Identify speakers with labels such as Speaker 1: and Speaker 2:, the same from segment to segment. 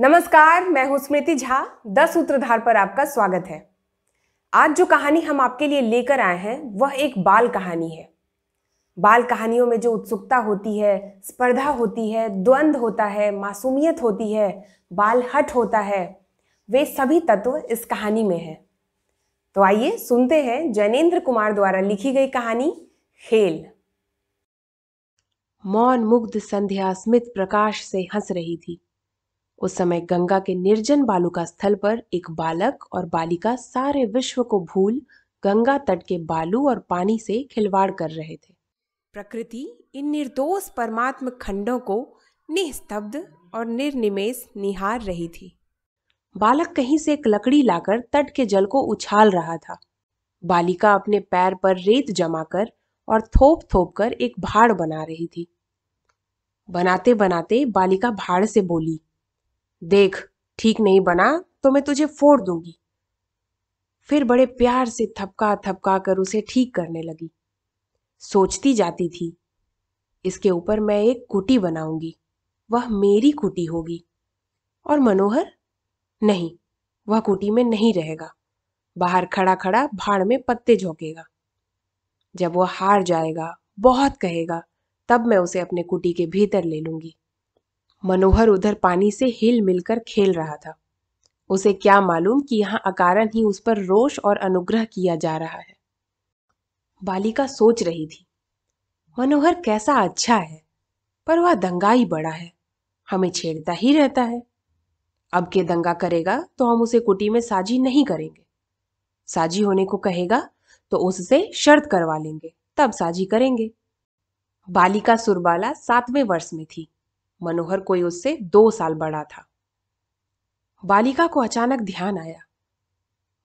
Speaker 1: नमस्कार, मैं हूँ स्मृति झा। दस सूत्रधार पर आपका स्वागत है। आज जो कहानी हम आपके लिए लेकर आए हैं, वह एक बाल कहानी है। बाल कहानियों में जो उत्सुकता होती है, स्पर्धा होती है द्वंद्व होता है, मासूमियत होती है, बाल हट होता है, वे सभी तत्व इस कहानी में हैं। तो आइए सुनते हैं जैनेन्द्र कुमार द्वारा लिखी गई कहानी, खेल। मौन मुग्ध संध्या स्मित प्रकाश से हंस रही थी। उस समय गंगा के निर्जन बालुका स्थल पर एक बालक और बालिका सारे विश्व को भूल गंगा तट के बालू और पानी से खिलवाड़ कर रहे थे। प्रकृति इन निर्दोष परमात्म खंडों को निस्तब्ध और निर्निमेष निहार रही थी। बालक कहीं से एक लकड़ी लाकर तट के जल को उछाल रहा था। बालिका अपने पैर पर रेत जमाकर और थोप थोप कर एक भाड़ बना रही थी। बनाते बनाते बालिका भाड़ से बोली देख, ठीक नहीं बना तो मैं तुझे फोड़ दूँगी। फिर बड़े प्यार से थपका थपका कर उसे ठीक करने लगी। सोचती जाती थी, इसके ऊपर मैं एक कुटी बनाऊँगी, वह मेरी कुटी होगी। और मनोहर? नहीं, वह कुटी में नहीं रहेगा। बाहर खड़ा खड़ा भाड़ में पत्ते झोंकेगा। जब वह हार जाएगा, बहुत कहेगा, तब मैं उसे अपने कुटी के भीतर ले लूँगी। मनोहर उधर पानी से हिल मिलकर खेल रहा था। उसे क्या मालूम कि यहाँ अकारण ही उस पर रोष और अनुग्रह किया जा रहा है। बालिका सोच रही थी, मनोहर कैसा अच्छा है, पर वह दंगा ही बड़ा है, हमें छेड़ता ही रहता है। अब के दंगा करेगा तो हम उसे कुटी में साजी नहीं करेंगे। साजी होने को कहेगा तो उससे शर्त करवा लेंगे, तब साजी करेंगे। बालिका सुरबाला सातवें वर्ष में थी। मनोहर कोई उससे दो साल बड़ा था। बालिका को अचानक ध्यान आया।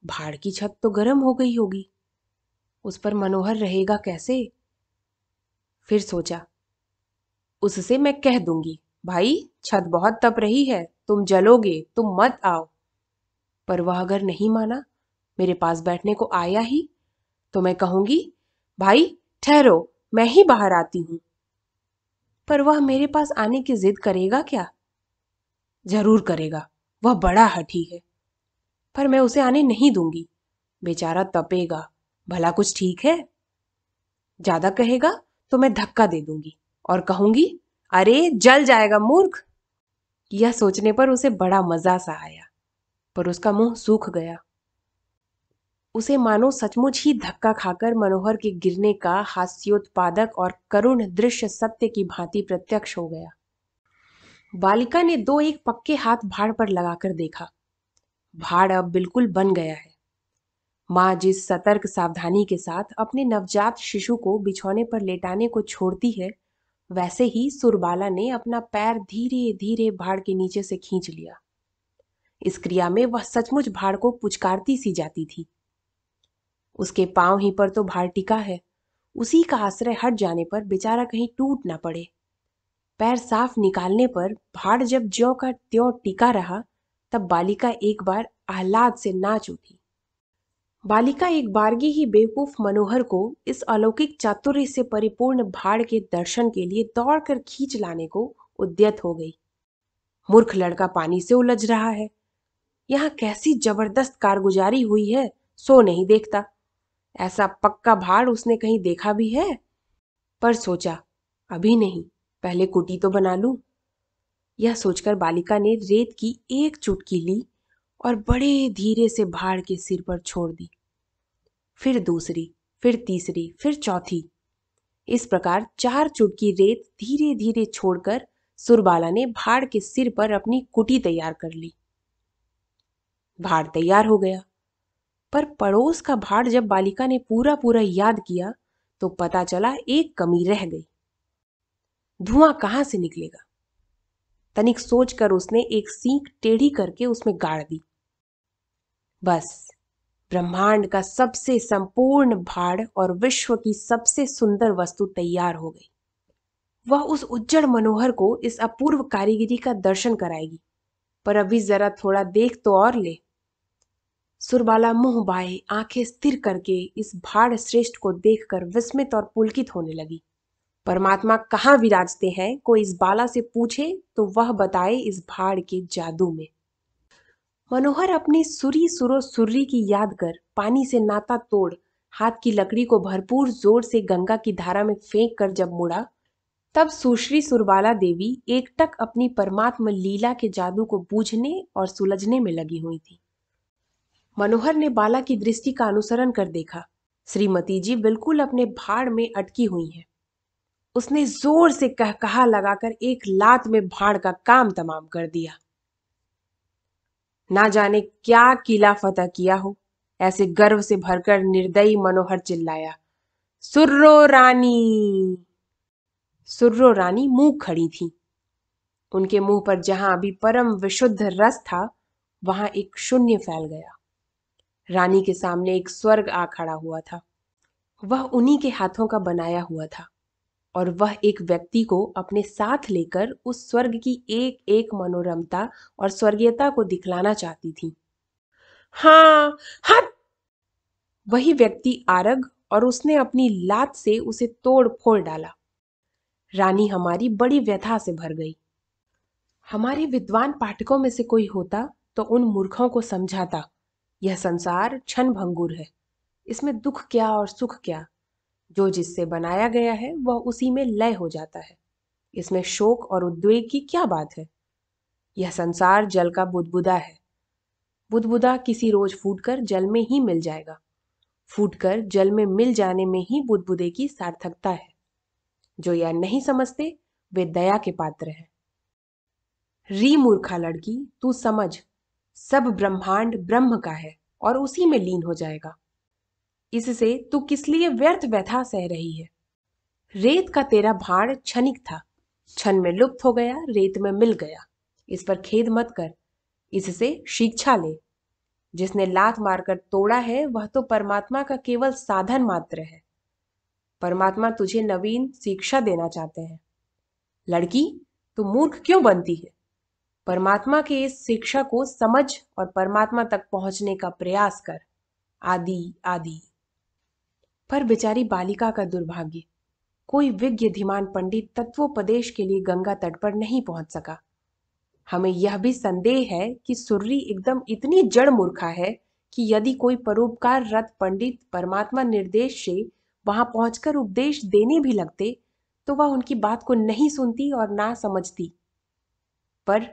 Speaker 1: भाड़ की छत तो गर्म हो गई होगी। उस पर मनोहर रहेगा कैसे? फिर सोचा, उससे मैं कह दूँगी, भाई, छत बहुत तप रही है, तुम जलोगे, तुम मत आओ। पर वह अगर नहीं माना, मेरे पास बैठने को आया ही तो मैं कहूँगी, भाई, ठहरो, मैं ही बाहर आती हूँ। पर वह मेरे पास आने की जिद करेगा क्या? ज़रूर करेगा। वह बड़ा हठी है। पर मैं उसे आने नहीं दूँगी। बेचारा तपेगा। भला कुछ ठीक है? ज़्यादा कहेगा तो मैं धक्का दे दूँगी और कहूँगी, अरे, जल जाएगा मूर्ख! यह सोचने पर उसे बड़ा मज़ा सा आया, पर उसका मुँह सूख गया। उसे मानो सचमुच ही धक्का खाकर मनोहर के गिरने का हास्योत्पादक और करुण दृश्य सत्य की भांति प्रत्यक्ष हो गया। बालिका ने दो एक पक्के हाथ भाड़ पर लगाकर देखा। भाड़ अब बिल्कुल बन गया है। माँ जिस सतर्क सावधानी के साथ अपने नवजात शिशु को बिछौने पर लेटाने को छोड़ती है, वैसे ही सुरबाला ने अपना पैर धीरे धीरे भाड़ के नीचे से खींच लिया। इस क्रिया में वह सचमुच भाड़ को पुचकारती सी जाती थी। उसके पाँव ही पर तो भार टिका है। उसी का आश्रय हट जाने पर बेचारा कहीं टूट ना पड़े। पैर साफ़ निकालने पर भाड़ जब ज्यो का त्यों टिका रहा, तब बालिका एक बार आह्लाद से नाच उठी। बालिका एक बारगी ही बेवकूफ़ मनोहर को इस अलौकिक चातुर्य से परिपूर्ण भाड़ के दर्शन के लिए दौड़कर खींच लाने को उद्यत हो गई। मूर्ख लड़का पानी से उलझ रहा है। यहाँ कैसी ज़बरदस्त कारगुजारी हुई है, सो नहीं देखता। ऐसा पक्का भाड़ उसने कहीं देखा भी है? पर सोचा, अभी नहीं, पहले कुटी तो बना लू। यह सोचकर बालिका ने रेत की एक चुटकी ली और बड़े धीरे से भाड़ के सिर पर छोड़ दी। फिर दूसरी, फिर तीसरी, फिर चौथी। इस प्रकार चार चुटकी रेत धीरे धीरे छोड़कर सुरबाला ने भाड़ के सिर पर अपनी कुटी तैयार कर ली। भाड़ तैयार हो गया। पर पड़ोस का भाड़ जब बालिका ने पूरा पूरा याद किया तो पता चला एक कमी रह गई। धुआँ कहाँ से निकलेगा? तनिक सोचकर उसने एक सीख टेढ़ी करके उसमें गाड़ दी। बस, ब्रह्मांड का सबसे संपूर्ण भाड़ और विश्व की सबसे सुंदर वस्तु तैयार हो गई। वह उस उज्जड़ मनोहर को इस अपूर्व कारीगिरी का दर्शन कराएगी। पर अभी जरा थोड़ा देख तो और ले। सुरबाला मुँह बाए आँखें स्थिर करके इस भाड़ श्रेष्ठ को देखकर विस्मित और पुलकित होने लगी। परमात्मा कहाँ विराजते हैं, कोई इस बाला से पूछे तो वह बताए इस भाड़ के जादू में। मनोहर अपनी सुरी सुरो सुर्री की याद कर पानी से नाता तोड़, हाथ की लकड़ी को भरपूर ज़ोर से गंगा की धारा में फेंक कर जब मुड़ा, तब सुश्री सुरबाला देवी एकटक अपनी परमात्मा लीला के जादू को बूझने और सुलझने में लगी हुई थी। मनोहर ने बाला की दृष्टि का अनुसरण कर देखा। श्रीमती जी बिल्कुल अपने भाड़ में अटकी हुई हैं। उसने ज़ोर से कह कहा लगाकर एक लात में भाड़ का काम तमाम कर दिया। ना जाने क्या किला फतह किया हो, ऐसे गर्व से भरकर निर्दयी मनोहर चिल्लाया, सुर्रो रानी! सुर्रो रानी मुँह खड़ी थी। उनके मुँह पर जहाँ अभी परम विशुद्ध रस था, वहाँ एक शून्य फैल गया। रानी के सामने एक स्वर्ग आ खड़ा हुआ था। वह उन्हीं के हाथों का बनाया हुआ था और वह एक व्यक्ति को अपने साथ लेकर उस स्वर्ग की एक एक मनोरमता और स्वर्गीयता को दिखलाना चाहती थी। हाँ हाँ वही व्यक्ति आरग और उसने अपनी लात से उसे तोड़ फोड़ डाला। रानी हमारी बड़ी व्यथा से भर गई। हमारे विद्वान पाठकों में से कोई होता तो उन मूर्खों को समझाता। यह संसार क्षण भंगुर है। इसमें दुख क्या और सुख क्या? जो जिससे बनाया गया है, वह उसी में लय हो जाता है। इसमें शोक और उद्वेग की क्या बात है? यह संसार जल का बुदबुदा है। बुदबुदा किसी रोज फूटकर जल में ही मिल जाएगा। फूटकर जल में मिल जाने में ही बुदबुदे की सार्थकता है। जो यह नहीं समझते, वे दया के पात्र हैं। री मूर्खा लड़की, तू समझ। सब ब्रह्मांड ब्रह्म का है और उसी में लीन हो जाएगा। इससे तू किस लिए व्यर्थ व्यथा सह रही है? रेत का तेरा भाड़ क्षणिक था। क्षण में लुप्त हो गया, रेत में मिल गया। इस पर खेद मत कर। इससे शिक्षा ले। जिसने लात मारकर तोड़ा है, वह तो परमात्मा का केवल साधन मात्र है। परमात्मा तुझे नवीन शिक्षा देना चाहते हैं। लड़की, तू मूर्ख क्यों बनती है? परमात्मा के इस शिक्षा को समझ और परमात्मा तक पहुँचने का प्रयास कर। आदि आदि। पर बेचारी बालिका का दुर्भाग्य। कोई विज्ञ धीमान पंडित तत्वोपदेश के लिए गंगा तट पर नहीं पहुँच सका। हमें यह भी संदेह है कि सुर्री एकदम इतनी जड़ मूर्खा है कि यदि कोई परोपकार रत पंडित परमात्मा निर्देश से वहाँ पहुंचकर उपदेश देने भी लगते तो वह उनकी बात को नहीं सुनती और ना समझती। पर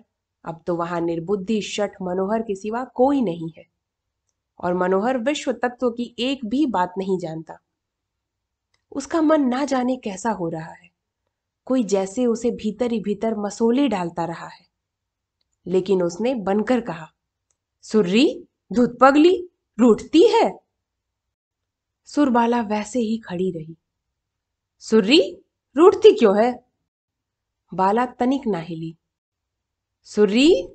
Speaker 1: अब तो वहाँ निर्बुद्धि, शठ, मनोहर के सिवा कोई नहीं है। और मनोहर विश्व तत्व की एक भी बात नहीं जानता। उसका मन ना जाने कैसा हो रहा है। कोई जैसे उसे भीतर ही भीतर मसोले डालता रहा है। लेकिन उसने बनकर कहा, सुर्री, धुत पगली, रूठती है? सुरबाला वैसे ही खड़ी रही। सुर्री, रूठती क्यों है? बाला तनिक ना हिली। सुर्री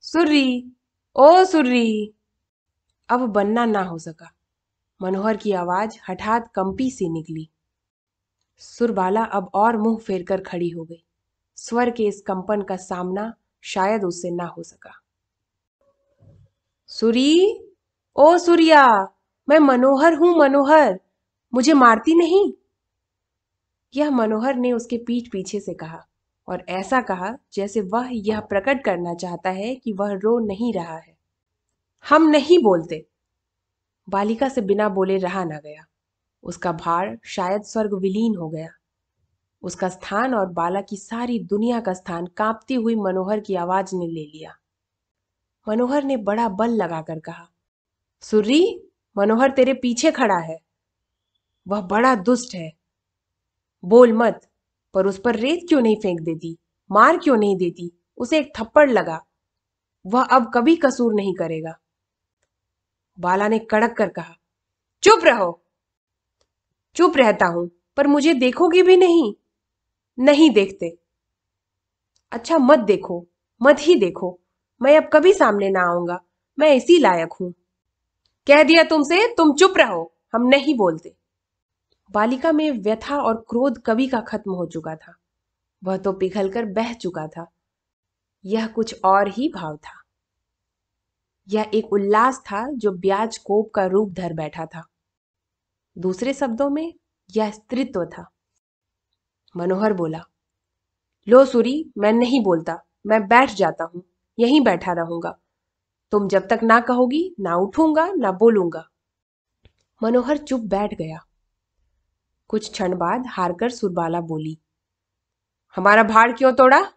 Speaker 1: सुर्री ओ सुर्री अब बनना ना हो सका। मनोहर की आवाज़ हठात कंपी सी निकली। सुरबाला अब और मुँह फेर कर खड़ी हो गई। स्वर के इस कंपन का सामना शायद उससे ना हो सका। सुरी, ओ सूर्या, मैं मनोहर हूँ मनोहर, मुझे मारती नहीं? यह मनोहर ने उसके पीठ पीछे से कहा। और ऐसा कहा, जैसे वह यह प्रकट करना चाहता है कि वह रो नहीं रहा है। हम नहीं बोलते। बालिका से बिना बोले रहा ना गया। उसका भार शायद स्वर्ग विलीन हो गया। उसका स्थान और बाला की सारी दुनिया का स्थान कांपती हुई मनोहर की आवाज़ ने ले लिया। मनोहर ने बड़ा बल लगाकर कहा, सुर्री, मनोहर तेरे पीछे खड़ा है। वह बड़ा दुष्ट है। बोल मत। पर उस पर रेत क्यों नहीं फेंक देती? मार क्यों नहीं देती? उसे एक थप्पड़ लगा। वह अब कभी कसूर नहीं करेगा। बाला ने कड़क कर कहा, चुप रहो। चुप रहता हूँ, पर मुझे देखोगी भी नहीं। नहीं देखते। अच्छा मत देखो, मत ही देखो। मैं अब कभी सामने ना आऊँगा। मैं इसी लायक हूँ। कह दिया तुमसे, तुम चुप रहो, हम नहीं बोलते। बालिका में व्यथा और क्रोध कवि का खत्म हो चुका था। वह तो पिघलकर बह चुका था। यह कुछ और ही भाव था। यह एक उल्लास था जो ब्याज कोप का रूप धर बैठा था। दूसरे शब्दों में, यह स्त्रित्व था। मनोहर बोला, लो सूरी, मैं नहीं बोलता, मैं बैठ जाता हूँ, यहीं बैठा रहूँगा। तुम जब तक ना कहोगी, ना उठूँगा, ना बोलूँगा। मनोहर चुप बैठ गया। कुछ क्षण बाद हारकर सुरबाला बोली, हमारा भाड़ क्यों तोड़ा?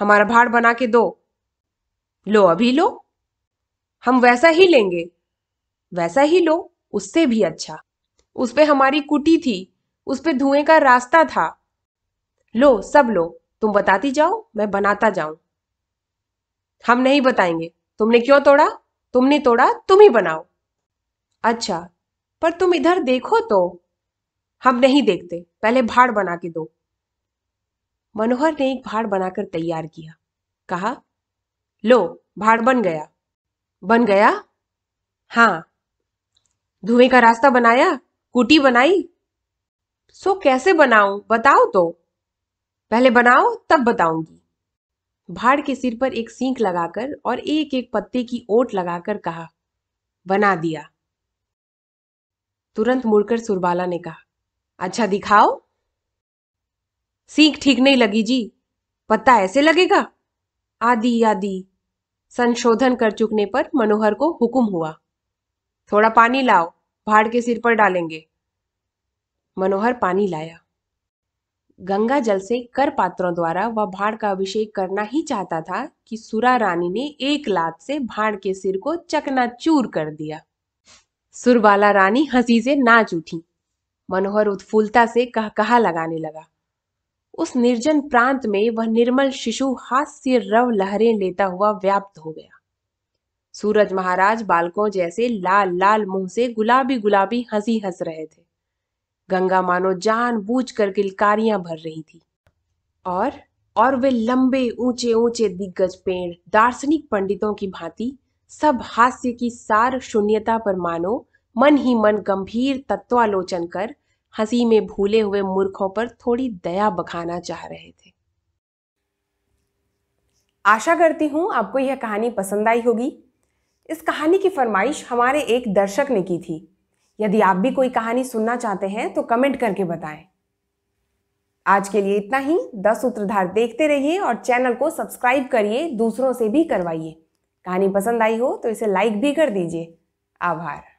Speaker 1: हमारा भाड़ बना के दो। लो, अभी लो। हम वैसा ही लेंगे। वैसा ही लो, उससे भी अच्छा। उस पे हमारी कुटी थी, उस पे धुएँ का रास्ता था। लो, सब लो। तुम बताती जाओ, मैं बनाता जाऊँ। हम नहीं बताएँगे। तुमने क्यों तोड़ा? तुमने तोड़ा, तुम ही बनाओ। अच्छा पर तुम इधर देखो तो। हम नहीं देखते। पहले भाड़ बना के दो। मनोहर ने एक भाड़ बनाकर तैयार किया। कहा, लो, भाड़ बन गया। बन गया? हाँ। धुएँ का रास्ता बनाया? कुटी बनाई? सो कैसे बनाऊँ? बताओ तो। पहले बनाओ, तब बताऊँगी। भाड़ के सिर पर एक सींक लगाकर और एक एक पत्ते की ओट लगाकर कहा, बना दिया। तुरंत मुड़कर सुरबाला ने कहा अच्छा दिखाओ। सीख ठीक नहीं लगी जी। पत्ता ऐसे लगेगा? आदि आदि। संशोधन कर चुकने पर मनोहर को हुक्म हुआ। थोड़ा पानी लाओ, भाड़ के सिर पर डालेंगे। मनोहर पानी लाया। गंगा जल से कर पात्रों द्वारा वह भाड़ का अभिषेक करना ही चाहता था कि सुरा रानी ने एक लात से भाड़ के सिर को चकनाचूर कर दिया। सुरबाला रानी हँसी से नाच उठी। मनोहर उत्फुलता से कह कहा लगाने लगा। उस निर्जन प्रांत में वह निर्मल शिशु हास्य रव लहरें लेता हुआ व्याप्त हो गया। सूरज महाराज बालकों जैसे लाल लाल मुँह से गुलाबी गुलाबी हँसी हंस रहे थे। गंगा मानो जान बूझ कर किलकारियाँ भर रही थी। और और वे लंबे, ऊँचे ऊँचे दिग्गज पेड़, दार्शनिक पंडितों की भांति सब हास्य की सार शून्यता पर मानो मन ही मन गंभीर तत्वालोचन कर हँसी में भूले हुए मूर्खों पर थोड़ी दया बखाना चाह रहे थे।
Speaker 2: आशा करती हूँ आपको यह कहानी पसंद आई होगी। इस कहानी की फरमाइश हमारे एक दर्शक ने की थी। यदि आप भी कोई कहानी सुनना चाहते हैं तो कमेंट करके बताएँ। आज के लिए इतना ही। दस सूत्रधार देखते रहिए और चैनल को सब्सक्राइब करिए, दूसरों से भी करवाइए। कहानी पसंद आई हो तो इसे लाइक भी कर दीजिए। आभार।